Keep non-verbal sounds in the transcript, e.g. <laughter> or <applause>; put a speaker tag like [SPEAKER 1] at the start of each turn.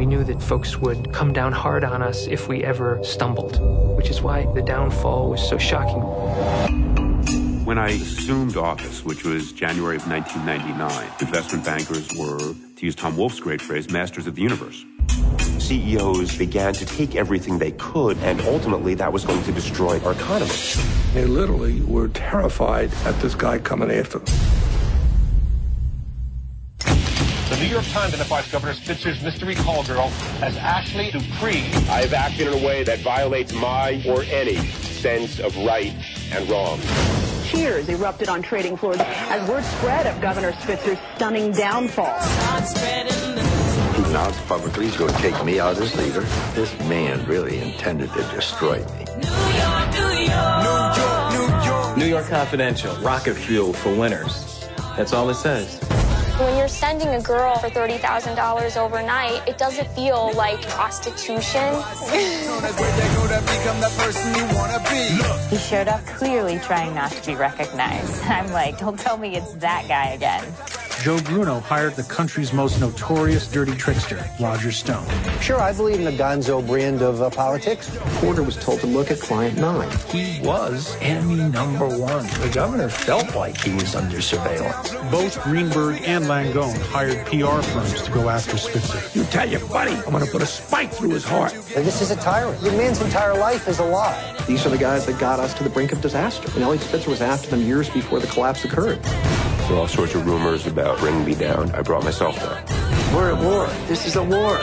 [SPEAKER 1] We knew that folks would come down hard on us if we ever stumbled, which is why the downfall was so shocking.
[SPEAKER 2] When I assumed office, which was January of 1999, investment bankers were, to use Tom Wolfe's great phrase, masters of the universe.
[SPEAKER 3] CEOs began to take everything they could, and ultimately that was going to destroy our economy.
[SPEAKER 4] They literally were terrified at this guy coming after them.
[SPEAKER 5] New York Times identifies Governor Spitzer's mystery call girl as Ashley Dupré.
[SPEAKER 3] I have acted in a way that violates my or any sense of right and wrong.
[SPEAKER 6] Cheers erupted on trading floors as word spread of Governor Spitzer's stunning downfall.
[SPEAKER 7] He announced publicly he's going to take me out as leader. This man really intended to destroy me.
[SPEAKER 8] New York, New York.
[SPEAKER 9] New York, New York. New York Confidential. Rocket fuel for winners. That's all it says.
[SPEAKER 10] When you're sending a girl for $30,000 overnight, it doesn't feel like prostitution.
[SPEAKER 11] he showed up clearly trying not to be recognized. <laughs> I'm like, don't tell me it's that guy again.
[SPEAKER 12] Joe Bruno hired the country's most notorious dirty trickster, Roger Stone.
[SPEAKER 13] Sure, I believe in the gonzo brand of uh, politics.
[SPEAKER 14] Porter was told to look at client nine.
[SPEAKER 12] He was enemy number one.
[SPEAKER 4] The governor felt like he was under surveillance.
[SPEAKER 12] Both Greenberg and Langone hired PR firms to go after Spitzer.
[SPEAKER 4] You tell your buddy, I'm going to put a spike through his heart.
[SPEAKER 13] And this is a tyrant. The man's entire life is a lie.
[SPEAKER 15] These are the guys that got us to the brink of disaster. And Eliot Spitzer was after them years before the collapse occurred.
[SPEAKER 3] There were all sorts of rumors about bringing me down. I brought myself down.
[SPEAKER 14] We're at war. This is a war.